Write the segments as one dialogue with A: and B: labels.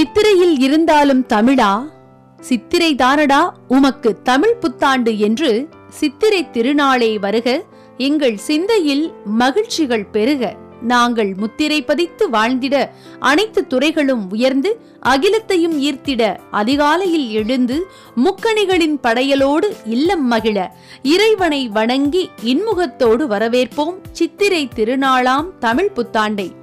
A: நித்திரையில் இருந்தாலும் தமிழா? சித்திரை தானடா? உமக்கு தமிழ் புத்தாண்டு என்று சித்திரை திருநாளே வருக எங்கள் சிந்தையில் மகிழ்ச்சிகள் பெருக. நாங்கள் முத்திரை பதித்து வாழ்ந்திட அனைத்து துறைகளும் உயர்ந்து அகிலத்தையும் ஈர்த்திட அதிகாலையில் எழுந்து முக்கணிகளின் படையலோடு இல்லம் மகிழ இறைவனை வணங்கி இன்முகத்தோடு வரவேற்போம் சித்திரை திருநாளாம் தமிழ் புத்தாண்டை.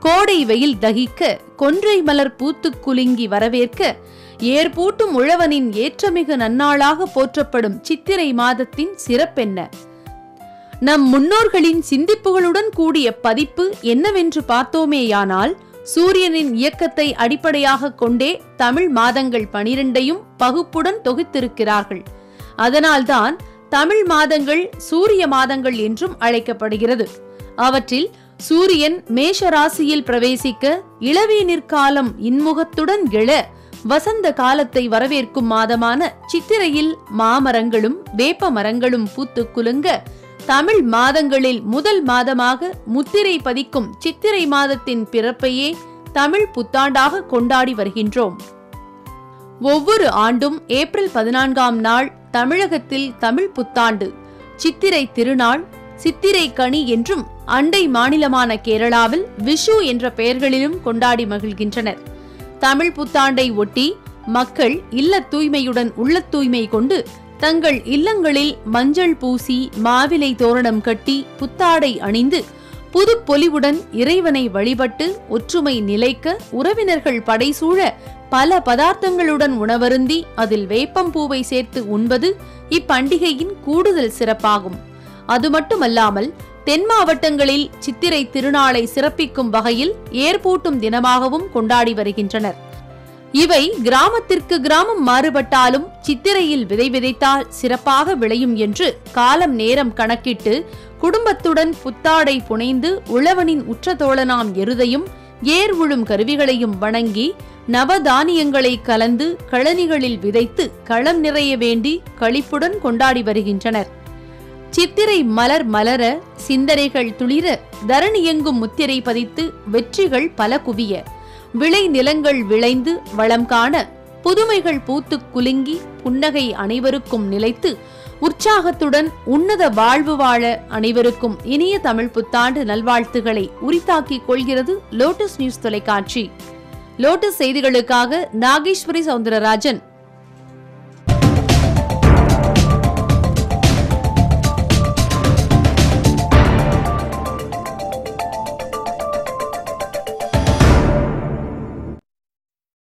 A: கோடை வெயில் தகிக்க கொன்றை மலர் பூத்து குலுங்கி வரவேற்க ஏர்பூட்டும் உழவனின் ஏற்றமிகு நன்னாளாக போற்றப்படும் சித்திரை மாதத்தின் சிறப்பென்ன. நம் முன்னோர்களின் சிந்திப்புகளுடன் கூடிய பதிப்பு என்னவென்று பார்த்தோமேயானால் சூரியனின் இயக்கத்தை அடிப்படையாக கொண்டே தமிழ் மாதங்கள் பனிரெண்டையும் பகுப்புடன் தொகுத்திருக்கிறார்கள். அதனால்தான் தமிழ் மாதங்கள் சூரிய மாதங்கள் என்றும் அழைக்கப்படுகிறது. அவற்றில் சூரியன் மேஷ ராசியில் பிரவேசிக்க இளவேனிற்காலம் இன்முகத்துடன் எழ வசந்த காலத்தை வரவேற்கும் மாதமான சித்திரையில் மாமரங்களும் வேப்ப மரங்களும் பூத்து குலுங்க தமிழ் மாதங்களில் முதல் மாதமாக முத்திரை பதிக்கும் சித்திரை மாதத்தின் பிறப்பையே தமிழ் புத்தாண்டாக கொண்டாடி வருகின்றோம். ஒவ்வொரு ஆண்டும் ஏப்ரல் பதினான்காம் நாள் தமிழகத்தில் தமிழ் புத்தாண்டு சித்திரை திருநாள் சித்திரை கனி என்றும் அண்டை மாநிலமான கேரளாவில் விஷு என்ற பெயர்களிலும் கொண்டாடி மகிழ்கின்றனர். தமிழ் புத்தாண்டை ஒட்டி மக்கள் இல்ல தூய்மையுடன் உள்ள தூய்மை கொண்டு தங்கள் இல்லங்களில் மஞ்சள் பூசி மாவிலை தோரணம் கட்டி புத்தாடை அணிந்து புது பொலிவுடன் இறைவனை வழிபட்டு ஒற்றுமை நிலைக்க உறவினர்கள் படைசூழ பல பதார்த்தங்களுடன் உணவருந்தி அதில் வேப்பம்பூவை சேர்த்து உண்பது இப்பண்டிகையின் கூடுதல் சிறப்பாகும். அது மட்டுமல்லாமல் தென் மாவட்டங்களில் சித்திரை திருநாளை சிறப்பிக்கும் வகையில் ஏற்பூட்டும் தினமாகவும் கொண்டாடி வருகின்றனர். இவை கிராமத்திற்கு கிராமம் மாறுபட்டாலும் சித்திரையில் விதை விதைத்தால் சிறப்பாக விளையும் என்று காலம் நேரம் கணக்கிட்டு குடும்பத்துடன் புத்தாடை புனைந்து உழவனின் உற்ற தோழனாம் எருதையும் ஏர் உழும் கருவிகளையும் வணங்கி நவதானியங்களை கலந்து கழனிகளில் விதைத்து களம் நிறைய வேண்டி களிப்புடன் கொண்டாடி வருகின்றனர். சித்திரை மலர் மலர சிந்தனைகள் துளிர தரணியெங்கும் முத்திரை பதித்து வெற்றிகள் பல குவிய. விளை நிலங்கள் விளைந்து வளம் காண புதுமைகள் பூத்துக் குலுங்கி புன்னகை அனைவருக்கும் நிலைத்து உற்சாகத்துடன் உன்னத வாழ்வு வாழ அனைவருக்கும் இனிய தமிழ் புத்தாண்டு நல்வாழ்த்துக்களை உரித்தாக்கிக் கொள்கிறது லோட்டஸ் நியூஸ் தொலைக்காட்சி. லோட்டஸ் செய்திகளுக்காக நாகேஸ்வரி சவுந்தரராஜன்.